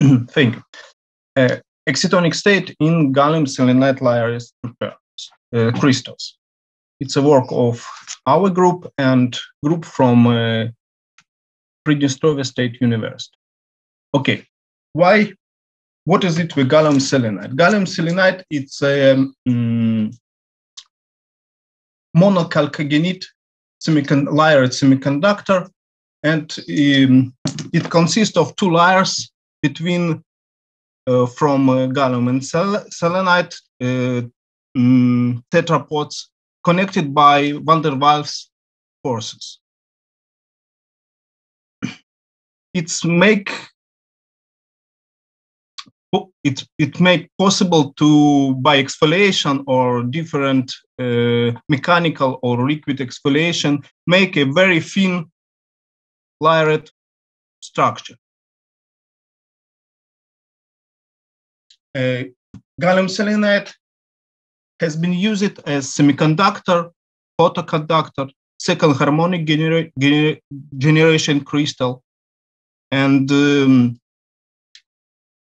Thank you. Uh, excitonic state in gallium selenide layers uh, crystals. It's a work of our group and group from uh, Pridnestrovia State University. Okay, why? What is it with gallium selenide? Gallium selenide it's a um, mm, semicon- layered semiconductor, and um, it consists of two layers between uh, from uh, gallium and sel- selenide uh, mm, tetrapods connected by van der Waals forces. It's make it it make possible to by exfoliation or different uh, mechanical or liquid exfoliation make a very thin layered structure. Gallium selenide has been used as semiconductor, photoconductor, second harmonic gener generation crystal, and um,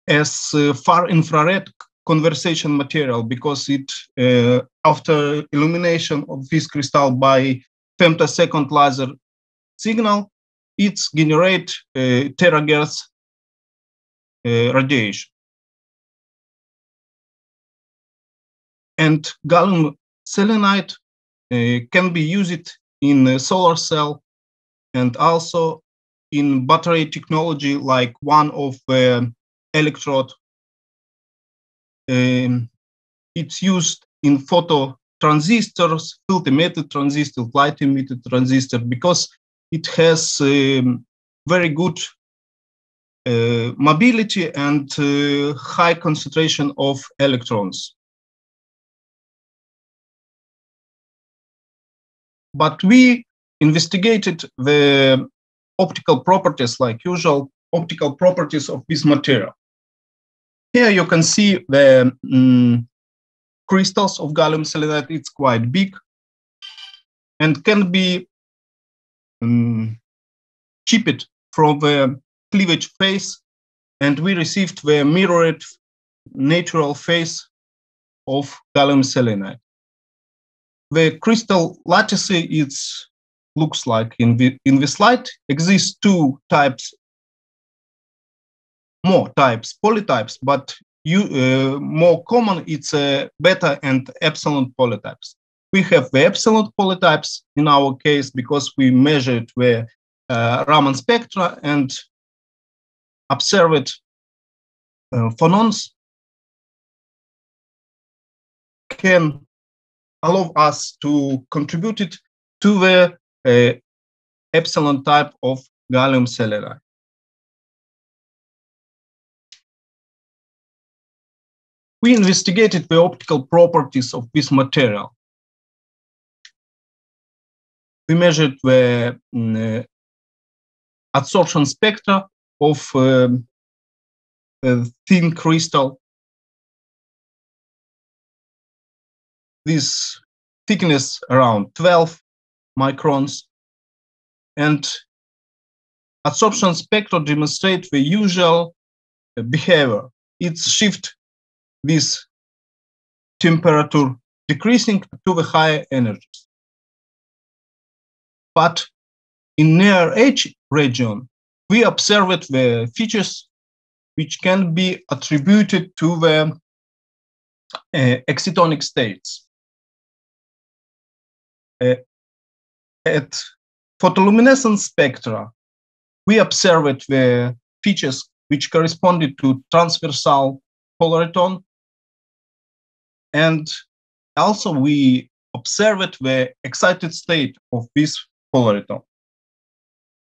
as uh, far infrared conversation material because it uh, after illumination of this crystal by femtosecond laser signal it generates uh, terahertz uh, radiation and gallium selenide uh, can be used in solar cell and also in battery technology like one of uh, electrode. Um, it's used in photo transistors, field emitted transistor, light emitted transistor, because it has um, very good uh, mobility and uh, high concentration of electrons. But we investigated the optical properties like usual optical properties of this material. Here you can see the um, crystals of gallium selenide. It's quite big and can be um, chipped from the cleavage phase. And we received the mirrored natural phase of gallium selenide. The crystal lattice it's looks like in the in the slide exists two types more types, polytypes, but you, uh, more common it's uh, beta and epsilon polytypes. We have the epsilon polytypes in our case because we measured the uh, Raman spectra and observed uh, phonons can allow us to contribute it to the uh, epsilon type of gallium selenide. we investigated the optical properties of this material. We measured the uh, absorption spectra of uh, a thin crystal. This thickness around 12 microns and absorption spectra demonstrate the usual behavior. It's shift this temperature decreasing to the higher energies. But in near edge region, we observed the features which can be attributed to the uh, excitonic states. Uh, at photoluminescence spectra, we observed the features which corresponded to transversal polariton and also we observed the excited state of this polariton,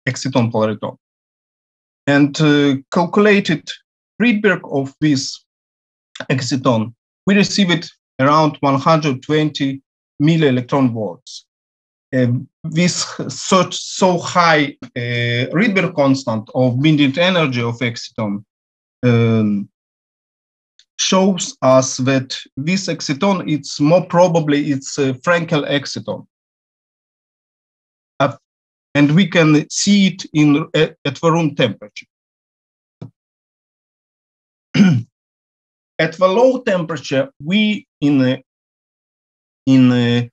exciton polariton, and uh, calculated Rydberg of this exciton. We received around 120 milli electron volts. Uh, this such so high uh, Rydberg constant of binding energy of exciton um, shows us that this exciton, it's more probably it's a Frenkel exciton. Uh, and we can see it in at, at the room temperature. at the low temperature, we in the in the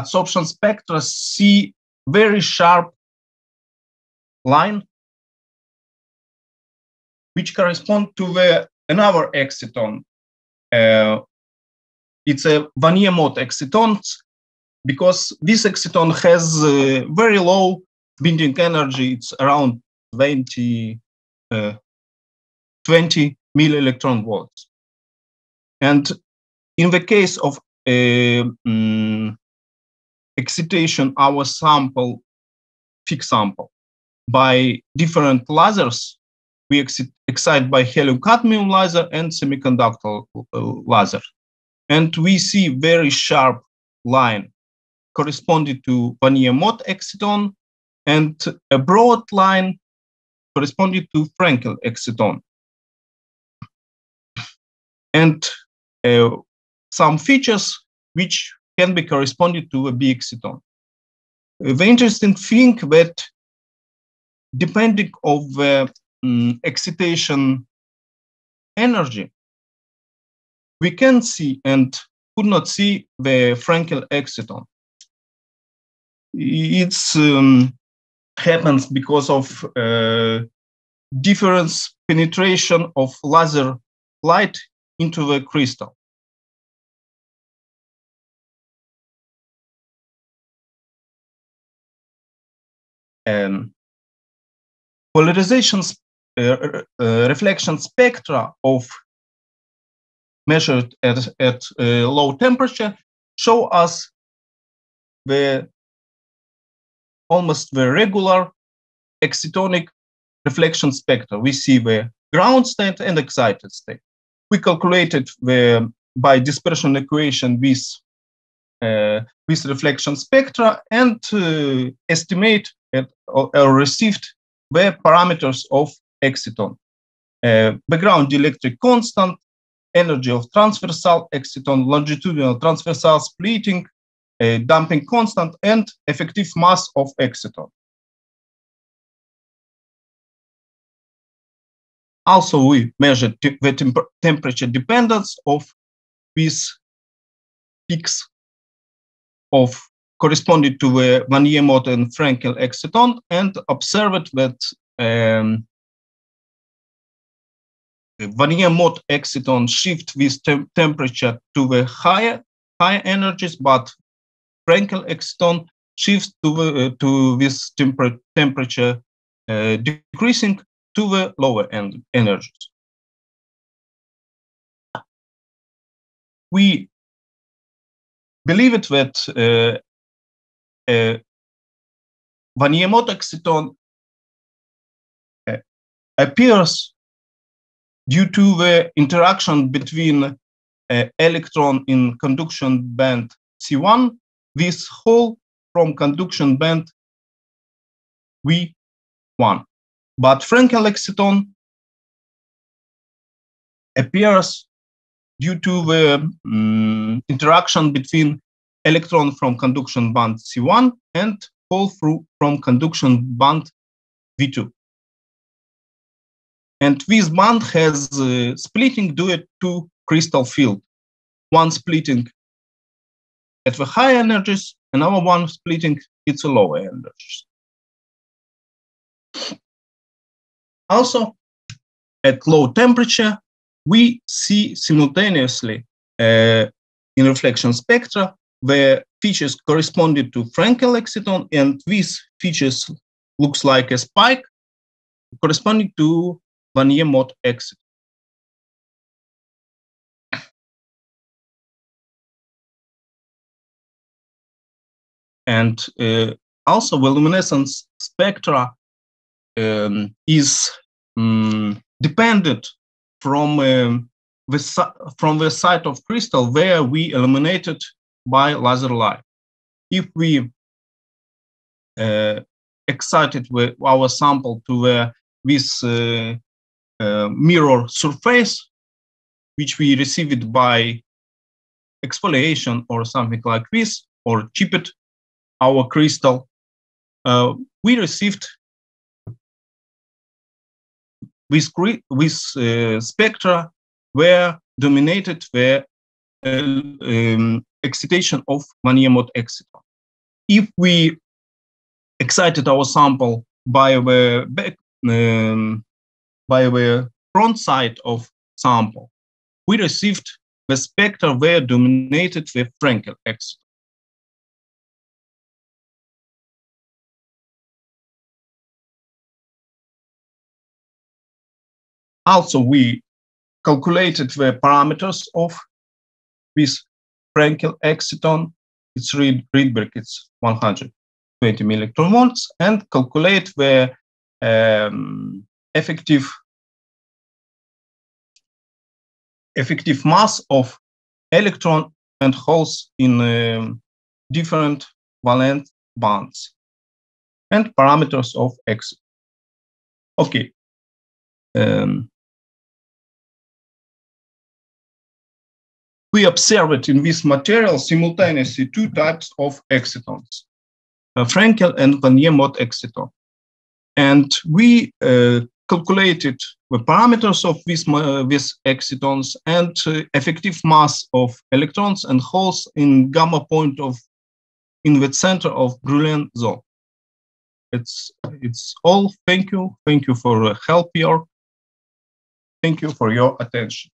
adsorption spectra see very sharp line which correspond to the another exciton. Uh, it's a Wannier Mott exciton because this exciton has uh, very low binding energy. It's around 20, uh, 20 millielectron volts. And in the case of a um, excitation, our sample, fixed sample, by different lasers, we excite by helium cadmium laser and semiconductor uh, laser. And we see very sharp line corresponding to Wannier Mott exciton and a broad line corresponding to Frenkel exciton. And uh, some features which can be corresponded to a B exciton. Uh, the interesting thing that depending of the um, excitation energy, we can see and could not see the Frenkel exciton. It's um, happens because of uh, difference penetration of laser light into the crystal. Um, polarization uh, uh, reflection spectra of measured at, at uh, low temperature show us the almost the regular excitonic reflection spectra. We see the ground state and excited state. We calculated the by dispersion equation this uh, with reflection spectra and uh, estimate or, received the parameters of exciton. Uh, background electric constant, energy of transversal exciton, longitudinal transversal splitting, damping constant, and effective mass of exciton. Also, we measured the temp temperature dependence of these peaks of corresponding to the Wannier Mott and Frenkel exciton and observed that um, Wannier Mott exciton shift with tem temperature to the higher higher energies, but Frenkel exciton shifts to, uh, to this temper temperature uh, decreasing to the lower end energies. We believe it that uh, uh, appears due to the interaction between electron in conduction band C1 this hole from conduction band V1. But Frenkel exciton appears due to the um, interaction between electron from conduction band C1 and hole through from conduction band V2. And this band has uh, splitting due to crystal field. One splitting at the high energies, another one splitting its lower energies. Also, at low temperature, we see simultaneously uh, in reflection spectra the features corresponded to Frenkel exciton, and these features looks like a spike corresponding to Wannier Mott exciton. And uh, also the luminescence spectra um, is um, dependent from um, the, from the site of crystal where we illuminated by laser light. If we uh, excited with our sample to uh, this uh, uh, mirror surface, which we received by exfoliation or something like this, or chipped our crystal, uh, we received with, with uh, spectra were dominated the uh, um, excitation of Wannier Mott exciton. If we excited our sample by the back, um, by the front side of sample, we received the spectra were dominated with Frenkel exciton. Also, we calculated the parameters of this Frenkel exciton. Its read, Rydberg it's 120 millectron volts, and calculate the um, effective effective mass of electron and holes in um, different valence bands and parameters of X. Okay. Um, we observed in this material simultaneously two types of excitons, uh, Frenkel and Wannier Mott exciton. And we uh, calculated the parameters of these, uh, these excitons and uh, effective mass of electrons and holes in gamma point of in the center of Brillouin zone. It's it's all. Thank you. Thank you for help here. Thank you for your attention.